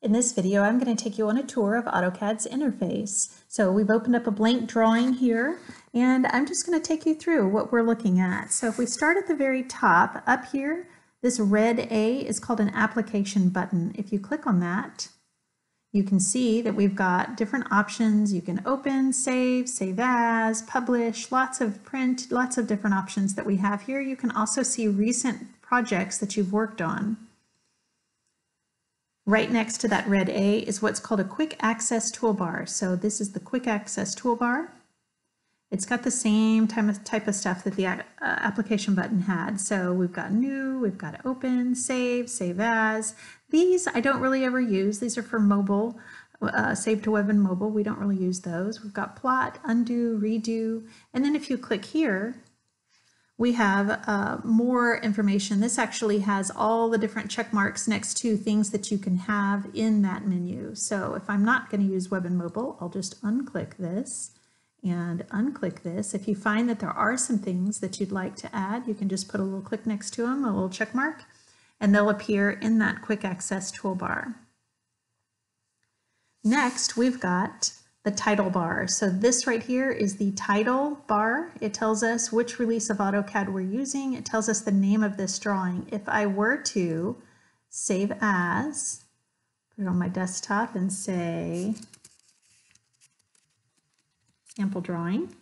In this video, I'm going to take you on a tour of AutoCAD's interface. So we've opened up a blank drawing here, and I'm just going to take you through what we're looking at. So if we start at the very top, up here, this red A is called an application button. If you click on that, you can see that we've got different options. You can open, save, save as, publish, lots of print, lots of different options that we have here. You can also see recent projects that you've worked on. Right next to that red A is what's called a quick access toolbar. So this is the quick access toolbar. It's got the same type of stuff that the uh, application button had. So we've got new, we've got open, save, save as. These I don't really ever use. These are for mobile, uh, save to web and mobile. We don't really use those. We've got plot, undo, redo. And then if you click here, we have uh, more information. This actually has all the different check marks next to things that you can have in that menu. So if I'm not going to use web and mobile, I'll just unclick this and unclick this. If you find that there are some things that you'd like to add, you can just put a little click next to them, a little check mark, and they'll appear in that quick access toolbar. Next, we've got the title bar. So this right here is the title bar. It tells us which release of AutoCAD we're using. It tells us the name of this drawing. If I were to save as, put it on my desktop and say sample drawing,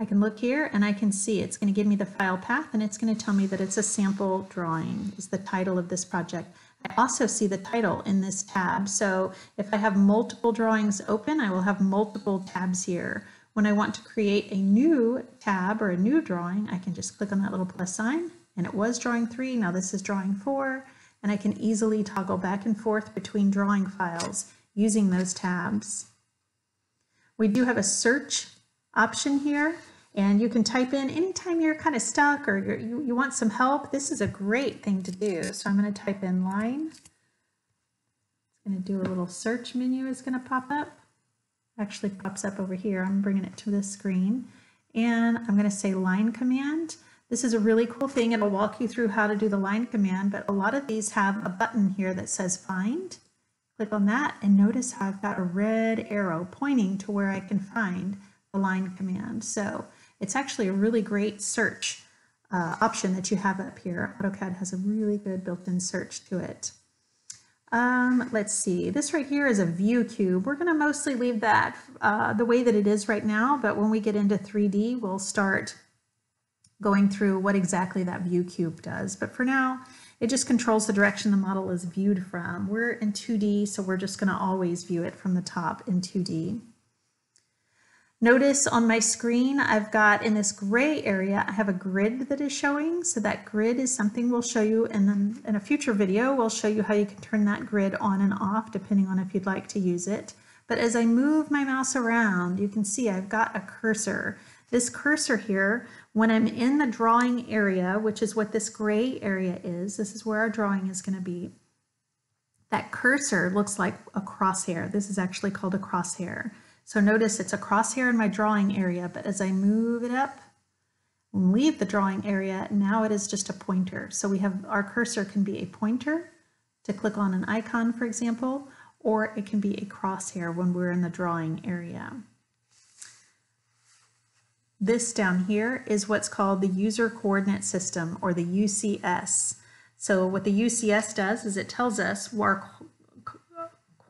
I can look here and I can see it's going to give me the file path and it's going to tell me that it's a sample drawing is the title of this project. I also see the title in this tab. So if I have multiple drawings open, I will have multiple tabs here. When I want to create a new tab or a new drawing, I can just click on that little plus sign and it was drawing three. Now this is drawing four and I can easily toggle back and forth between drawing files using those tabs. We do have a search option here. And you can type in anytime you're kind of stuck or you, you want some help, this is a great thing to do. So I'm going to type in line. It's going to do a little search menu is going to pop up. Actually pops up over here. I'm bringing it to the screen. And I'm going to say line command. This is a really cool thing. It'll walk you through how to do the line command, but a lot of these have a button here that says find. Click on that and notice how I've got a red arrow pointing to where I can find the line command. So it's actually a really great search uh, option that you have up here. AutoCAD has a really good built-in search to it. Um, let's see, this right here is a view cube. We're gonna mostly leave that uh, the way that it is right now, but when we get into 3D, we'll start going through what exactly that view cube does. But for now, it just controls the direction the model is viewed from. We're in 2D, so we're just gonna always view it from the top in 2D. Notice on my screen, I've got in this gray area, I have a grid that is showing. So that grid is something we'll show you then in a future video, we'll show you how you can turn that grid on and off depending on if you'd like to use it. But as I move my mouse around, you can see I've got a cursor. This cursor here, when I'm in the drawing area, which is what this gray area is, this is where our drawing is gonna be, that cursor looks like a crosshair. This is actually called a crosshair. So notice it's a crosshair in my drawing area, but as I move it up and leave the drawing area, now it is just a pointer. So we have our cursor can be a pointer to click on an icon, for example, or it can be a crosshair when we're in the drawing area. This down here is what's called the user coordinate system or the UCS. So what the UCS does is it tells us our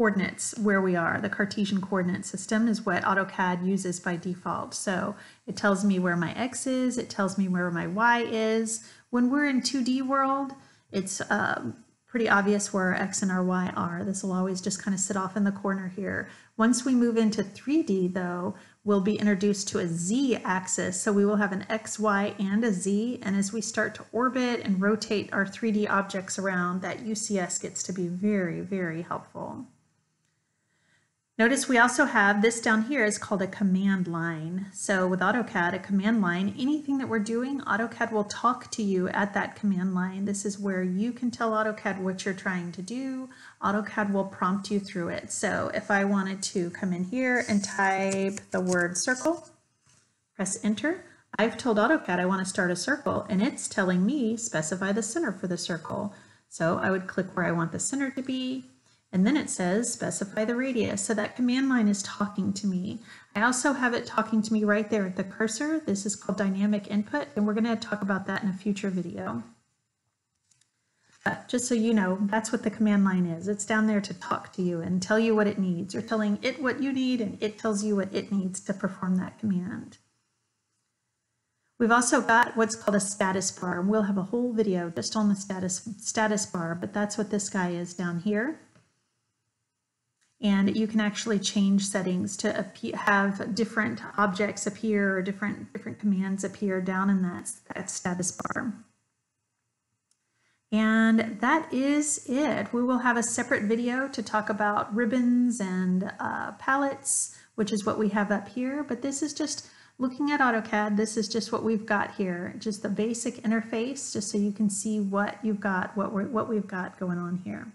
coordinates where we are. The Cartesian coordinate system is what AutoCAD uses by default. So it tells me where my X is, it tells me where my Y is. When we're in 2D world, it's uh, pretty obvious where our X and our Y are. This will always just kind of sit off in the corner here. Once we move into 3D though, we'll be introduced to a Z axis. So we will have an X, Y, and a Z. And as we start to orbit and rotate our 3D objects around, that UCS gets to be very, very helpful. Notice we also have this down here is called a command line. So with AutoCAD, a command line, anything that we're doing, AutoCAD will talk to you at that command line. This is where you can tell AutoCAD what you're trying to do. AutoCAD will prompt you through it. So if I wanted to come in here and type the word circle, press enter, I've told AutoCAD I want to start a circle and it's telling me specify the center for the circle. So I would click where I want the center to be, And then it says specify the radius. So that command line is talking to me. I also have it talking to me right there at the cursor. This is called dynamic input, and we're going to talk about that in a future video. But just so you know, that's what the command line is. It's down there to talk to you and tell you what it needs. You're telling it what you need, and it tells you what it needs to perform that command. We've also got what's called a status bar. We'll have a whole video just on the status, status bar, but that's what this guy is down here. And you can actually change settings to have different objects appear or different, different commands appear down in that, that status bar. And that is it. We will have a separate video to talk about ribbons and uh, palettes, which is what we have up here. But this is just looking at AutoCAD. This is just what we've got here, just the basic interface, just so you can see what you've got, what, we're, what we've got going on here.